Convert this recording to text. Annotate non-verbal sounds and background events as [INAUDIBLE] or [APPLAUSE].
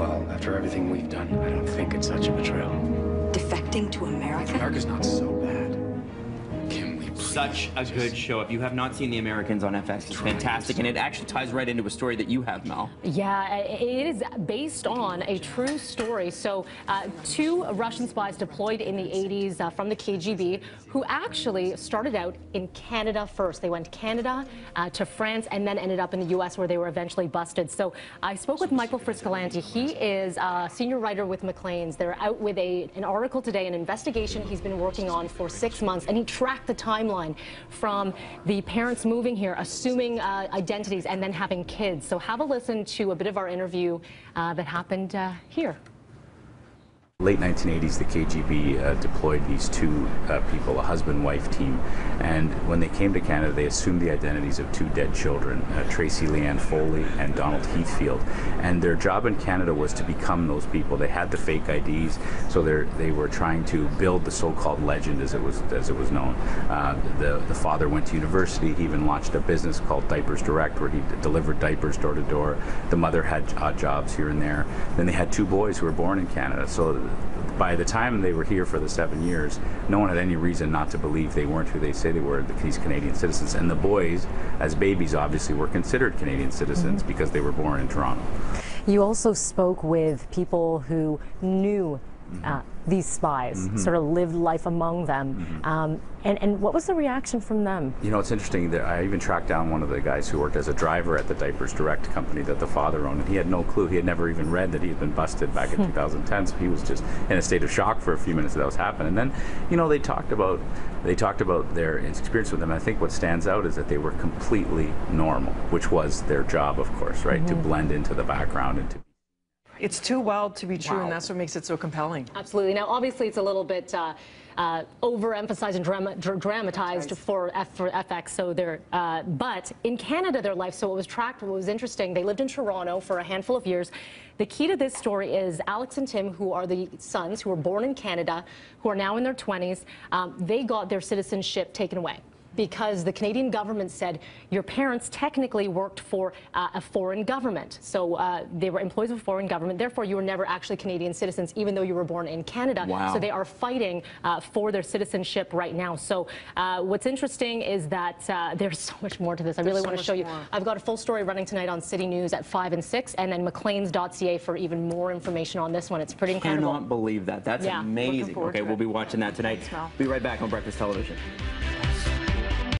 Well, after everything we've done, I don't think it's such a betrayal. Defecting to America? America's not so bad. Such a good show. If you have not seen The Americans on FX, it's fantastic, and it actually ties right into a story that you have, Mel. Yeah, it is based on a true story. So, uh, two Russian spies deployed in the 80s uh, from the KGB who actually started out in Canada first. They went Canada uh, to France and then ended up in the U.S. where they were eventually busted. So, I spoke with Michael Friscolanti. He is a senior writer with Maclean's. They're out with a, an article today, an investigation he's been working on for six months, and he tracked the timeline from the parents moving here, assuming uh, identities, and then having kids. So, have a listen to a bit of our interview uh, that happened uh, here. Late 1980s, the KGB uh, deployed these two uh, people, a husband-wife team, and when they came to Canada, they assumed the identities of two dead children, uh, Tracy Leanne Foley and Donald Heathfield. And their job in Canada was to become those people. They had the fake IDs, so they were trying to build the so-called legend, as it was as it was known. Uh, the the father went to university. He even launched a business called Diapers Direct, where he delivered diapers door to door. The mother had odd jobs here and there. Then they had two boys who were born in Canada, so by the time they were here for the seven years, no one had any reason not to believe they weren't who they say they were, these Canadian citizens. And the boys, as babies, obviously were considered Canadian citizens mm -hmm. because they were born in Toronto. You also spoke with people who knew uh, these spies, mm -hmm. sort of lived life among them. Mm -hmm. um, and, and what was the reaction from them? You know, it's interesting that I even tracked down one of the guys who worked as a driver at the Diapers Direct company that the father owned, and he had no clue. He had never even read that he had been busted back in [LAUGHS] hmm. 2010, so he was just in a state of shock for a few minutes that, that was happening. And then, you know, they talked about they talked about their experience with them. I think what stands out is that they were completely normal, which was their job, of course, right, mm -hmm. to mm-hmm. blend into the background and to it's too wild to be true, wow. and that's what makes it so compelling. Absolutely. Now, obviously, it's a little bit uh, uh, overemphasized and drama, dramatized for, F, for FX. So they're, uh, but in Canada, their life. So it was tracked. What was interesting, they lived in Toronto for a handful of years. The key to this story is Alex and Tim, who are the sons who were born in Canada, who are now in their 20s. Um, they got their citizenship taken away because the Canadian government said your parents technically worked for uh, a foreign government. So uh, they were employees of a foreign government. Therefore, you were never actually Canadian citizens, even though you were born in Canada. Wow. So they are fighting uh, for their citizenship right now. So uh, what's interesting is that uh, there's so much more to this. I really want to show you. More. I've got a full story running tonight on City News at 5 and 6, and then macleans.ca for even more information on this one. It's pretty incredible. I cannot believe that. That's yeah. amazing. Okay, we'll be watching that tonight. Be right back on Breakfast Television.